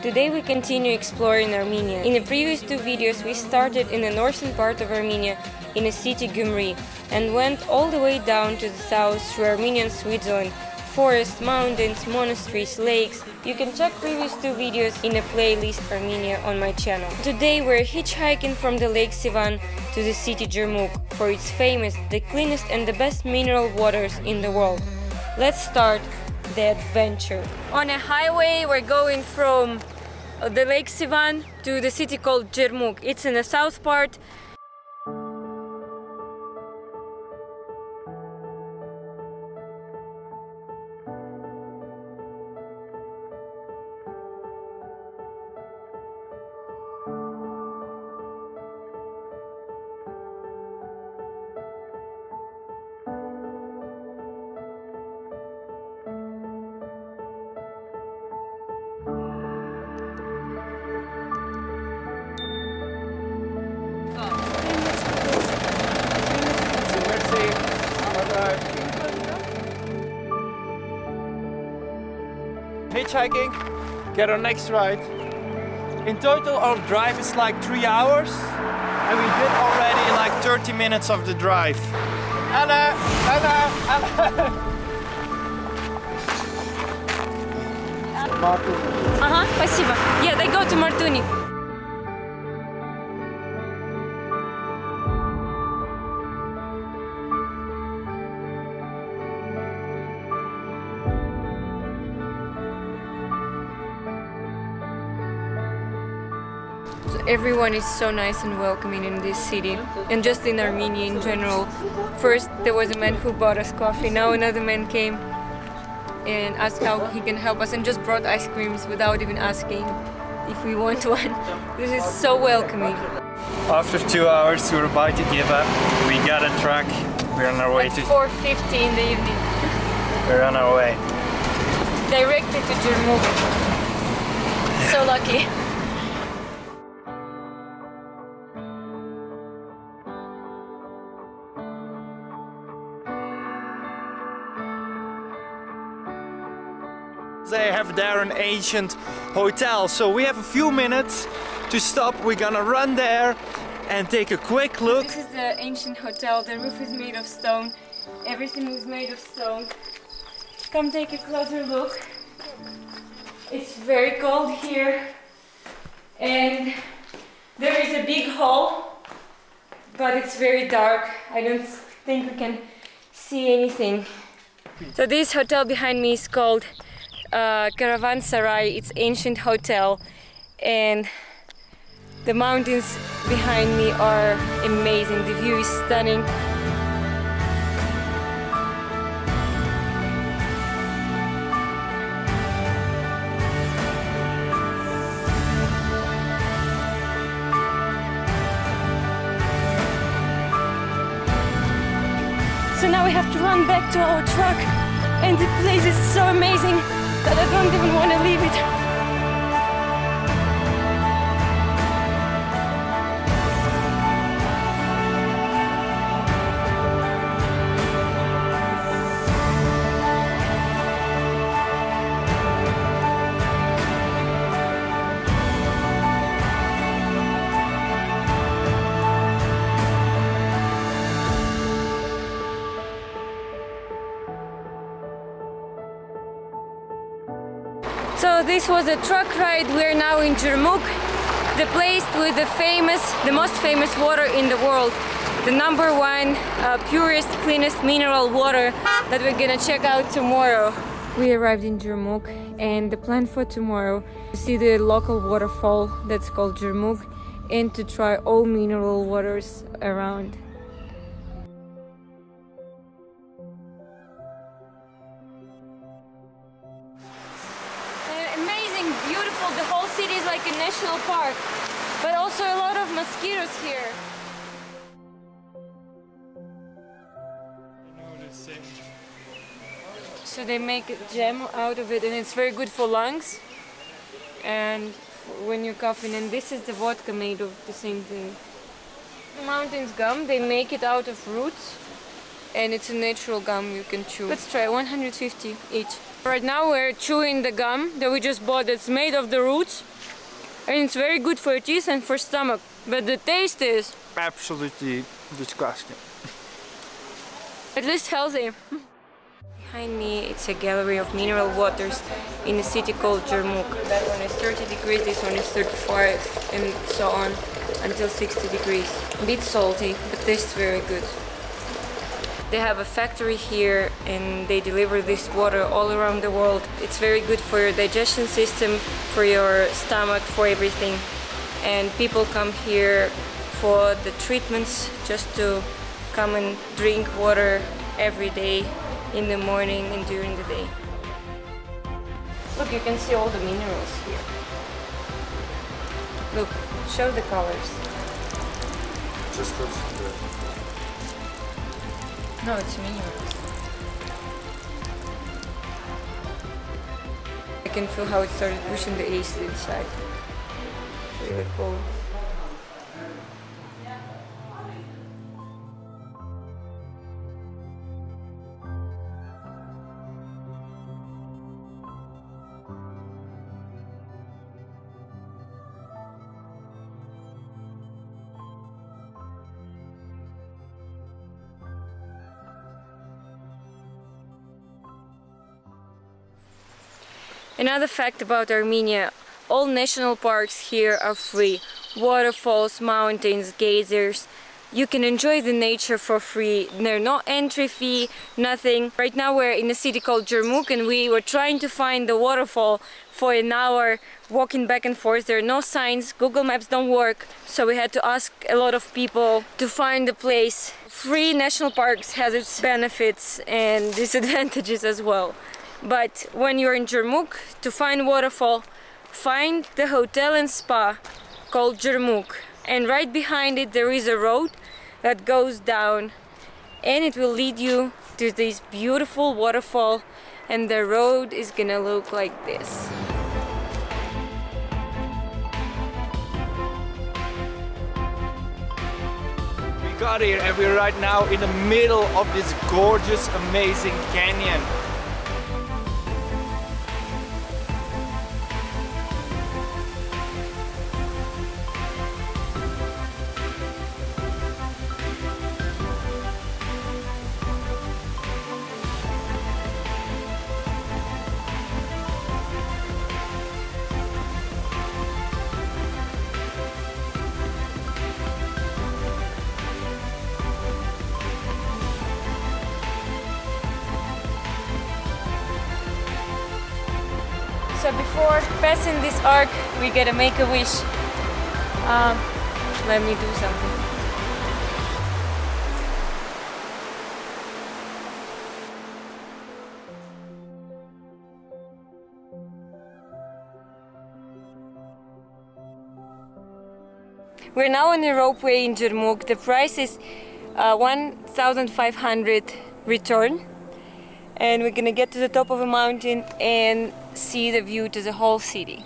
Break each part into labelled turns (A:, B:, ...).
A: Today we continue exploring Armenia. In the previous two videos we started in the northern part of Armenia in the city Gyumri and went all the way down to the south through Armenian Switzerland, forests, mountains, monasteries, lakes. You can check previous two videos in the playlist Armenia on my channel. Today we're hitchhiking from the lake Sevan to the city Jermuk for its famous, the cleanest and the best mineral waters in the world. Let's start the adventure. On a highway, we're going from the Lake Sevan to the city called Jermuk. It's in the south part.
B: Hitchhiking, get our next ride. In total, our drive is like three hours, and we did already like 30 minutes of the drive. Anna, Anna, Anna. Martin.
A: Ага, спасибо. Yeah, they go to Martuni. Everyone is so nice and welcoming in this city and just in Armenia in general. First there was a man who bought us coffee, now another man came and asked how he can help us and just brought ice creams without even asking if we want one. This is so welcoming.
B: After two hours, we were about to give up. We got a truck. We're on our way
A: At
B: to.
A: 4.50 in the evening.
B: We're on our way.
A: Directly to Jermuk. So lucky.
B: They have there an ancient hotel, so we have a few minutes to stop. We're gonna run there and take a quick look.
A: This is the ancient hotel. The roof is made of stone. Everything is made of stone. Come take a closer look. It's very cold here. And there is a big hall, but it's very dark. I don't think we can see anything. So this hotel behind me is called uh, Caravanserai. It's ancient hotel and the mountains behind me are amazing. The view is stunning. So now we have to run back to our truck and the place is so amazing that I don't even want to leave it. So this was a truck ride. We're now in Jermuk, the place with the famous, the most famous water in the world. The number one uh, purest, cleanest mineral water that we're gonna check out tomorrow. We arrived in Jermuk and the plan for tomorrow to see the local waterfall that's called Jermuk and to try all mineral waters around. National park, but also a lot of mosquitoes here. So they make jam out of it, and it's very good for lungs. And when you're coughing, and this is the vodka made of the same thing. Mountains gum, they make it out of roots, and it's a natural gum you can chew. Let's try 150 each. Right now we're chewing the gum that we just bought. It's made of the roots and it's very good for your teeth and for stomach. But the taste is
B: absolutely disgusting.
A: At least healthy. Behind me it's a gallery of mineral waters in a city called Jermuk. That one is 30 degrees, this one is 35 and so on until 60 degrees. A bit salty but tastes very good. They have a factory here and they deliver this water all around the world. It's very good for your digestion system, for your stomach, for everything. And people come here for the treatments just to come and drink water every day in the morning and during the day. Look, you can see all the minerals here. Look, show the colors.
B: Just those uh,
A: no, it's me. I can feel how it started pushing the ace inside. Really cool. Another fact about Armenia, all national parks here are free. Waterfalls, mountains, geysers. You can enjoy the nature for free. There's no entry fee, nothing. Right now we're in a city called Jermuk and we were trying to find the waterfall for an hour walking back and forth. There are no signs, Google Maps don't work. So we had to ask a lot of people to find the place. Free national parks has its benefits and disadvantages as well. But when you're in Jermuk, to find waterfall, find the hotel and spa called Jermuk. And right behind it there is a road that goes down and it will lead you to this beautiful waterfall and the road is gonna look like this.
B: We got here and we're right now in the middle of this gorgeous, amazing canyon.
A: So before passing this arc, we gotta make a wish. Um, let me do something. We're now on the ropeway in Jermuk. The price is uh, 1,500 return and we're gonna get to the top of a mountain and see the view to the whole city.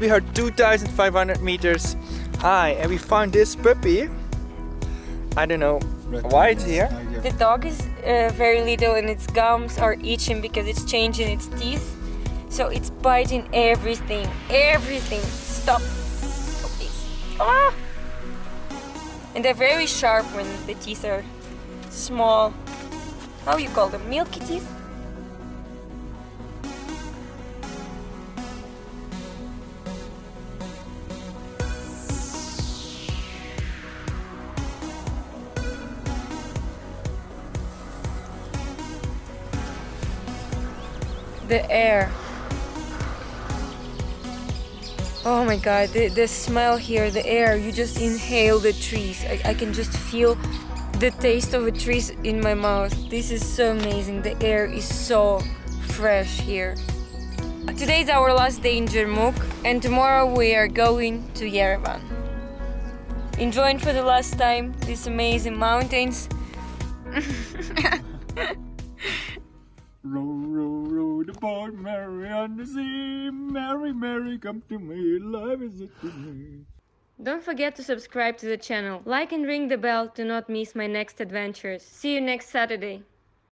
B: We are 2,500 meters high and we found this puppy. I don't know why it's here.
A: The dog is uh, very little and its gums are itching because it's changing its teeth. So it's biting everything, everything. Stop. Ah! And they're very sharp when the teeth are small. How you call them? Milky teeth? The air. Oh my god, the, the smell here, the air, you just inhale the trees. I, I can just feel the taste of the trees in my mouth. This is so amazing. The air is so fresh here. Today is our last day in Jermuk and tomorrow we are going to Yerevan. Enjoying for the last time these amazing mountains.
B: row, row, the boat, Mary on the sea. Mary, Mary, come to me. Life is it to me.
A: Don't forget to subscribe to the channel, like and ring the bell to not miss my next adventures. See you next Saturday.